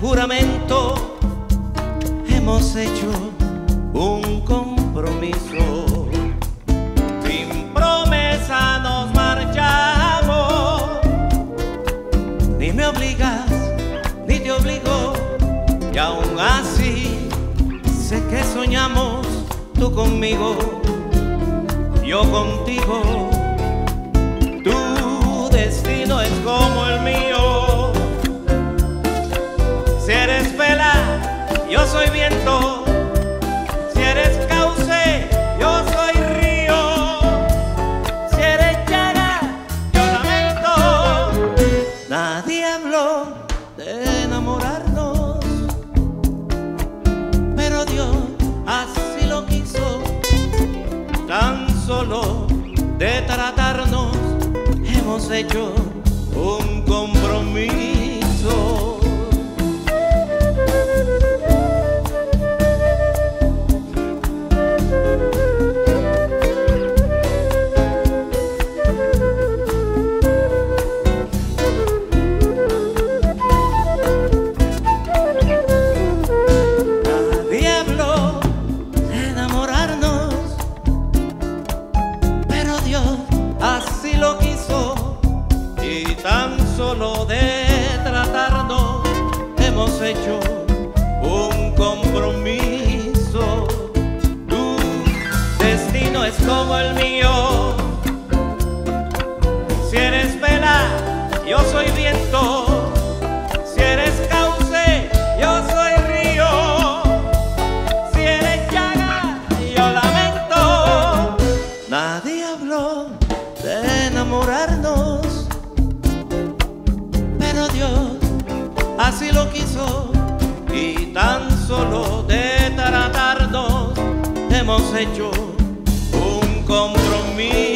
juramento hemos hecho un compromiso. Sin promesa nos marchamos. Ni me obligas, ni te obligo. Y aún así sé que soñamos tú conmigo, yo contigo. Solo de tratarnos hemos hecho un compromiso. Solo de tratarnos hemos hecho un compromiso. Tu destino es como el mío. Si eres vela, yo soy viento. Si eres cauce, yo soy río. Si eres llaga, yo lamento. Nadie habló de enamorarnos, hecho un compromiso.